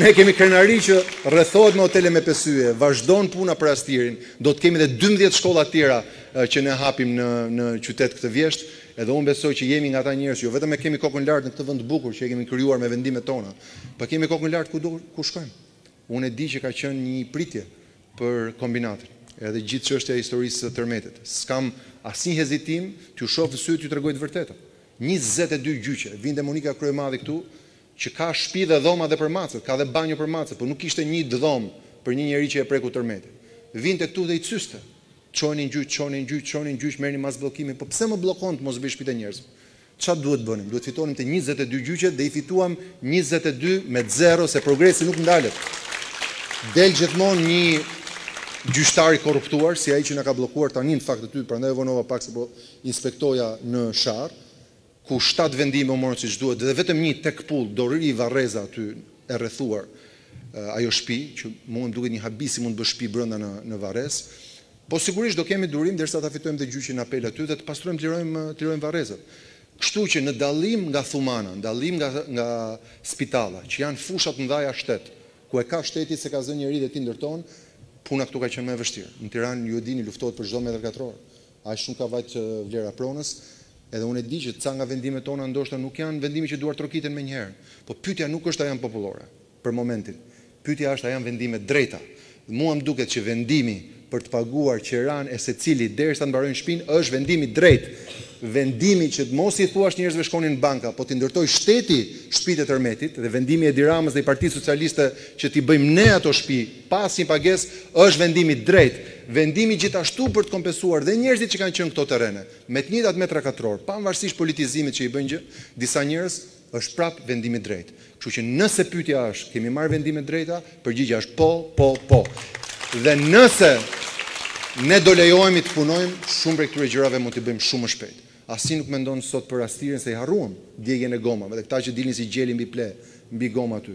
Ne kemi krenari që rrethohet me hotele me pesë yje, vazhdon puna për Astirin, do të kemi dhe dymbëdhjetë shkolla tjera që ne hapim në në qytet këtë vjeshtë, edhe unë besoj që jemi nga ata njerëz që jo vetëm e kemi kokën lart në këtë vend të bukur që e kemi krijuar me vendimet tona, po e kemi kokën lart kudo ku shkojmë. Unë e di që ka qenë një pritje për Kombinatin, edhe gjithë çështja e historisë së tërmetit. S'kam asnjë hezitim t'ju shoh në sy e t'ju tregoj të vërtetën. Njëzet e dy gjyqe, vinte Monika Kryemadhi këtu, që ka shpi dhe dhoma dhe për macet, ka dhe banjo për macet, po nuk kishte nji dhomë për nji njeri që e preku tërmeti. Vinte këtu dhe i cyste. Çonin gjyq, çonin gjyq, çonin gjyq, merrnin masë bllokimi, po pse më bllokon të mos bëj shpitë e njerëzve. Ça duhet bënim, duhet fitonim të njëzet e dy gjyqet dhe i fituam njëzet e dy me zero se progresi nuk ndalet. Del gjithmonë nji gjyqtar i korruptuar si ai që na ka bllokuar tani në fakt aty, prandaj u vonova pak se po inspektoja në Sharrë. ku shtatë vendime u morën siç duhet dhe vetëm nji tek pull do rri te varreza aty e rrethuar ajo shpi që mua më duket një habi si mund të bësh shpi brënda në në varrez po sigurisht do kemi durim derisa ta fitojmë dhe gjyqin në apel aty dhe të pastrojmë të lirojmë të lirojmë varrezat kështu që në dallim nga Thumana, në dallim nga nga Spitalla që janë fusha të mëdhaja shtet ku e ka shteti s'e ka zënë njeri dhe ti ndërton puna këtu ka qenë më e vështirë në Tiranë ju e dini luftohet për çdo metër katror Aq shumë ka vajt vlera e pronës, edhe unë e di që ca nga vendimet tona ndoshta nuk janë vendime që duartrokiten menjëherë, po pyetja nuk është a janë popullore për momentin, pyetja është a janë vendime të drejta. Dhe mua më duket që vendimi për të paguar qiranë e secilit derisa të mbarojnë shpinë është vendim i drejtë, vendimi që të mos i thuash njerëzve shkoni në banka, po t'i ndërtojë shteti shtëpitë e tërmetit dhe vendimi i Edi Ramës dhe i Partisë Socialiste që t'i bëjmë ne ato shtëpi, pa asnjë pagesë, është vendim i drejtë. Vendimi gjithashtu për të kompensuar dhe njerëzit që kanë qenë këto terrene, me të njëjtat metra katrorë, pavarësisht politizimit që i bëjnë gjë disa njerëz, është prapë vendim i drejtë. Kështu që nëse pyetja është, kemi marrë vendime të drejta, përgjigja është po, po, po. Dhe nëse ne do lejohemi të punojmë, shumë prej këtyre gjërave mund t'i bëjmë shumë më shpejt. Asnjë nuk mendon sot për Astirin se i harruam djegien e gomave dhe këta që dilnin si gjeli mbi pleh, mbi goma aty.